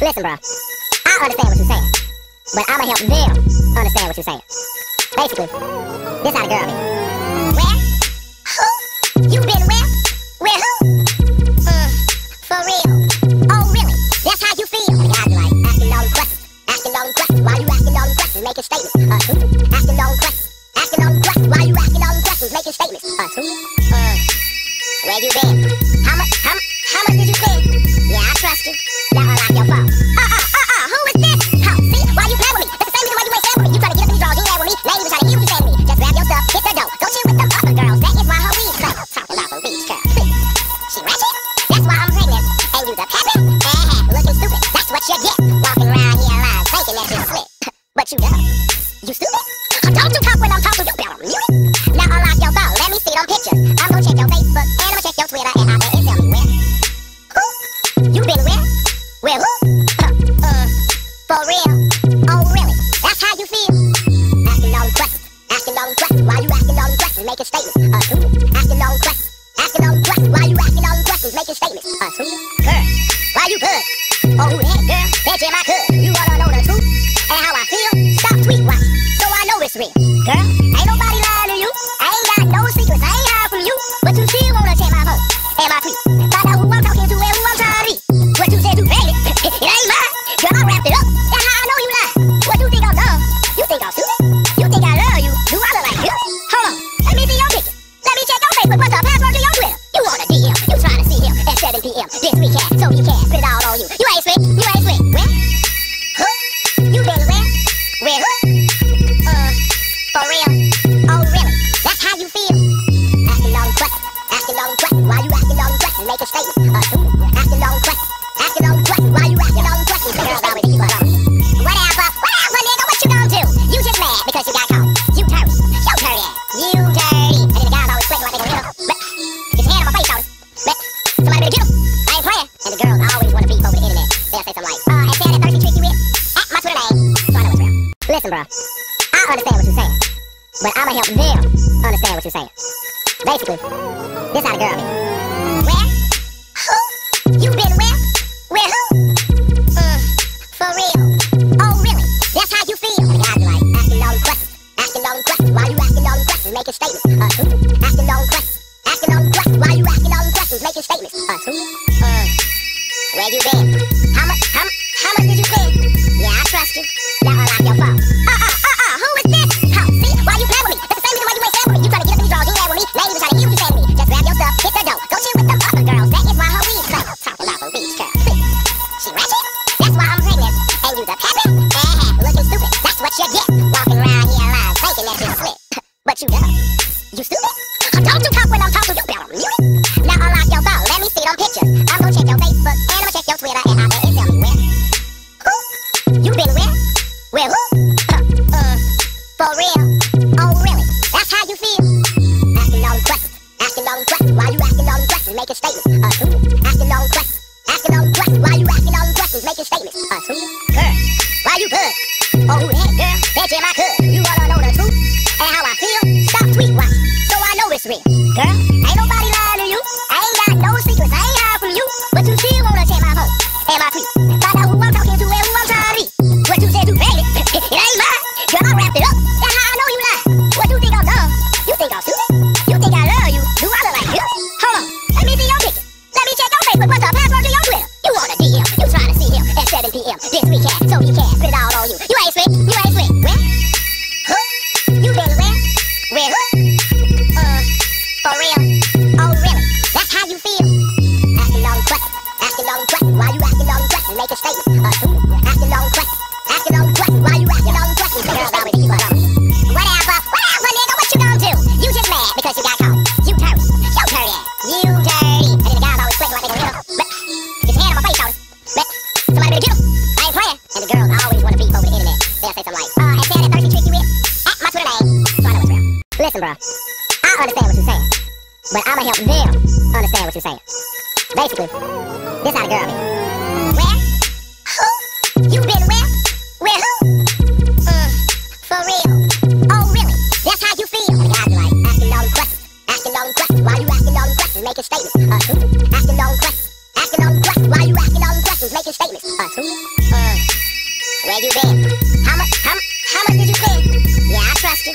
Listen, bro. I understand what you're saying, but I'ma help them understand what you're saying. Basically, this how the girl be. Where? Who? You been where? Where who? Uh, for real. Oh, really? That's how you feel? The guys be like, asking all these questions, asking all these questions. Why you asking all these questions? Making statements. Uh, who? Asking all these questions, asking all these questions. Why you asking all these questions? Making statements. Uh, who? Uh, where you been? How much? How, how much did you spend? Yeah, I trust you. Them pictures. I'm gonna check your Facebook and I'm gonna check your Twitter and I bet it tell me where. Who? You been where? Where who? Uh, uh, for real? Oh, really? That's how you feel? Asking all these questions. Asking all these questions. Why you asking all these questions? Making statements. Uh, who? Asking all these questions. Asking all these questions. Why you asking all these questions? Making statements. Uh, who? Girl. Why you good? Oh, who that girl? That Jim I could. You wanna know the truth? And how I feel? Stop tweet watch. So I know it's real. Girl, better get. I ain't playing. And the girls always wanna beef over the internet. They'll say something like, uh, and say that thirsty trick you with? At my Twitter name. So I know it's real. Listen, bro. I understand what you're saying. But I'ma help them understand what you're saying. Basically, this how the girl be. Where? Who? You been where? Where who? Uh, for real. Oh, really? That's how you feel? And the guys be like, asking all these questions. Asking all these questions. Why you asking all these questions? Making statements. Uh, who? Making statements. Uh, who? Uh, where you been? How much? How, how much did you spend? Yeah, I trust you. Now unlock your phone. Uh uh uh uh. Who is this? Oh, see? Why you play with me? That's the same reason why you ain't stand with me. You trying to get up in these drawers, you ain't with me. Now you trying to saying to me. Just grab your stuff, hit the door, go chill with them other girls. That is why her weed smell. Talking about some beach girl. She ratchet? That's why I'm pregnant. And you the pappy? Uh-huh. Looking stupid. That's what you get. Why you asking all these questions? Making statements. Uh, who? Girl. Why you good? Oh, who that girl? That Jim I could. Listen, bro. I understand what you're saying. But I'ma help them understand what you're saying. Basically, this how the girl be. Where? Who? You been where? Where who? Mm, for real. Oh, really? That's how you feel? Oh, God, like, asking all them questions. Asking all them questions. Why you asking all them questions? Making statements. Uh, who? Asking all them questions. Asking all them questions. Why you asking all them questions? Making statements. Uh, who? Uh, where you been? How much, how, how much did you spend? Yeah, I trust you.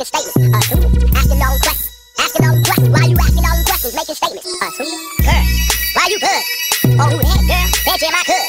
making statements. Uh, A two, asking all questions. Asking all questions. Why you asking all questions? Making statements. A two, girl, why you good? Oh, that girl, fetch in my cup.